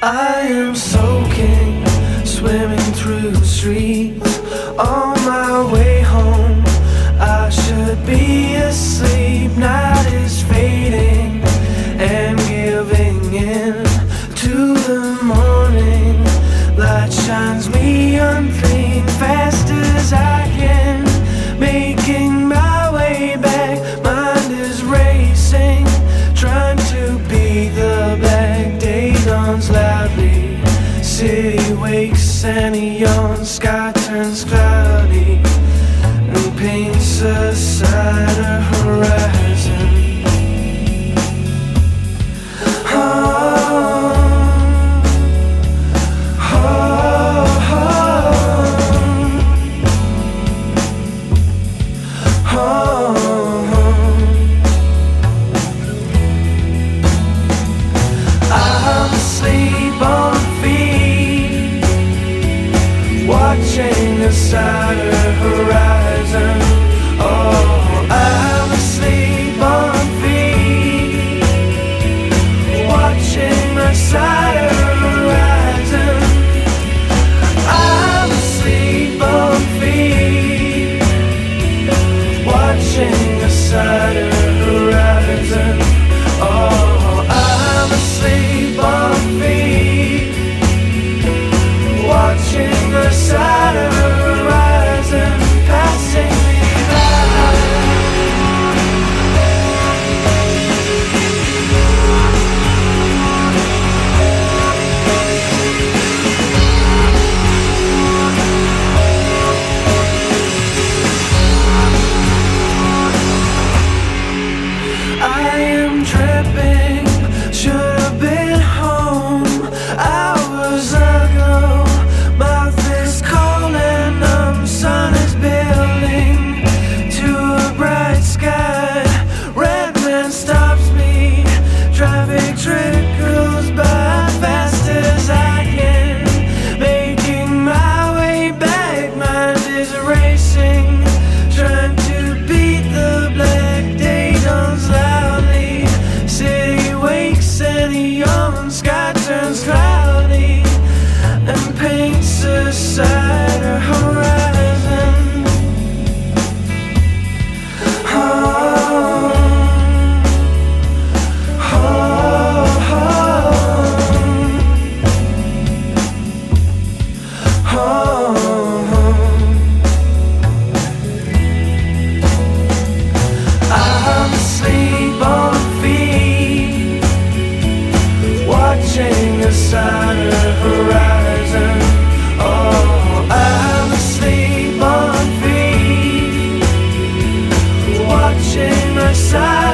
I am soaking, swimming through the streets. Wakes and a yawn, sky turns cloudy and paints a cider horizon. Saturday. horizon. Oh, I'm asleep on feet, watching my side.